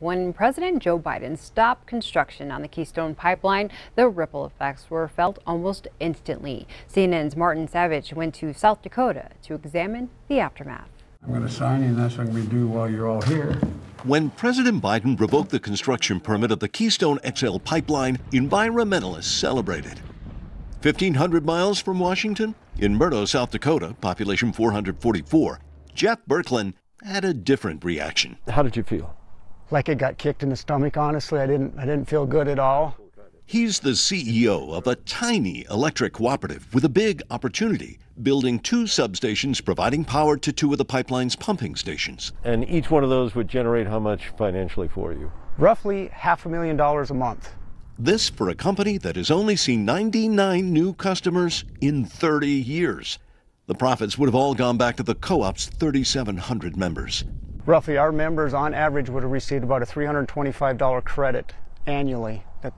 When President Joe Biden stopped construction on the Keystone Pipeline, the ripple effects were felt almost instantly. CNN's Martin Savidge went to South Dakota to examine the aftermath. I'm going to sign you, and that's what we do while you're all here. When President Biden revoked the construction permit of the Keystone XL pipeline, environmentalists celebrated. 1,500 miles from Washington, in Murdo, South Dakota, population 444, Jeff Birkeland had a different reaction. How did you feel? Like it got kicked in the stomach. Honestly, I didn't I didn't feel good at all. He's the CEO of a tiny electric cooperative with a big opportunity, building two substations providing power to two of the pipeline's pumping stations. And each one of those would generate how much financially for you? Roughly half a million dollars a month. This for a company that has only seen 99 new customers in 30 years. The profits would have all gone back to the co op's 3,700 members roughly our members on average would have received about a $325 credit annually. That,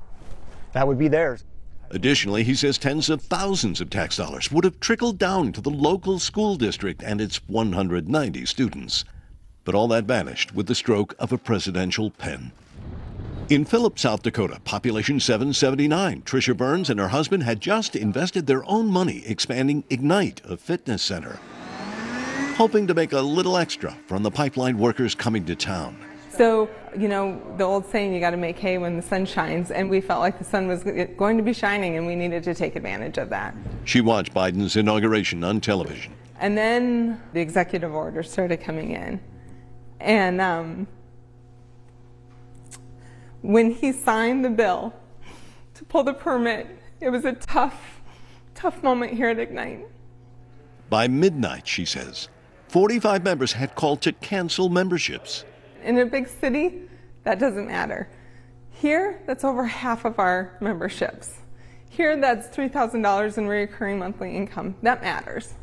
that would be theirs. Additionally, he says tens of thousands of tax dollars would have trickled down to the local school district and its 190 students. But all that vanished with the stroke of a presidential pen. In Philip, South Dakota, population 779, Tricia Burns and her husband had just invested their own money expanding Ignite, a fitness center hoping to make a little extra from the pipeline workers coming to town. So, you know, the old saying, you got to make hay when the sun shines, and we felt like the sun was going to be shining and we needed to take advantage of that. She watched Biden's inauguration on television. And then the executive order started coming in. And um, when he signed the bill to pull the permit, it was a tough, tough moment here at Ignite. By midnight, she says, 45 members had called to cancel memberships. In a big city, that doesn't matter. Here, that's over half of our memberships. Here, that's $3,000 in recurring monthly income. That matters.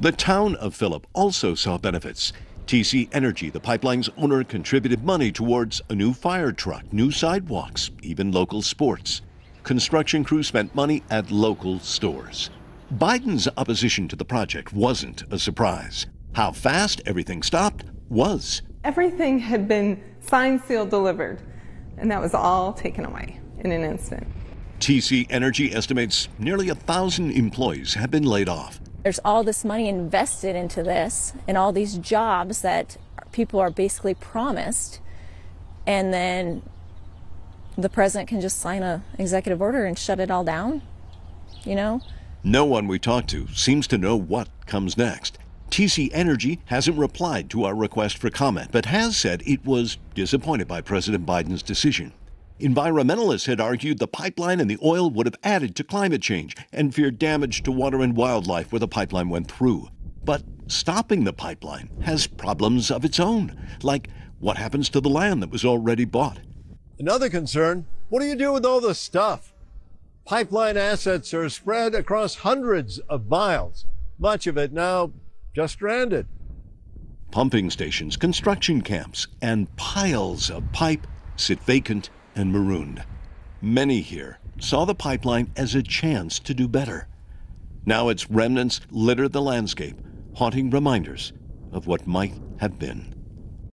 The town of Philip also saw benefits. TC Energy, the pipeline's owner, contributed money towards a new fire truck, new sidewalks, even local sports. Construction crews spent money at local stores. Biden's opposition to the project wasn't a surprise. How fast everything stopped was. Everything had been signed, sealed, delivered, and that was all taken away in an instant. TC Energy estimates nearly a thousand employees have been laid off. There's all this money invested into this and all these jobs that people are basically promised, and then the president can just sign a executive order and shut it all down, you know? No one we talk to seems to know what comes next. TC Energy hasn't replied to our request for comment, but has said it was disappointed by President Biden's decision. Environmentalists had argued the pipeline and the oil would have added to climate change and feared damage to water and wildlife where the pipeline went through. But stopping the pipeline has problems of its own, like what happens to the land that was already bought. Another concern what do you do with all the stuff? Pipeline assets are spread across hundreds of miles, much of it now just stranded. Pumping stations, construction camps, and piles of pipe sit vacant and marooned. Many here saw the pipeline as a chance to do better. Now its remnants litter the landscape, haunting reminders of what might have been.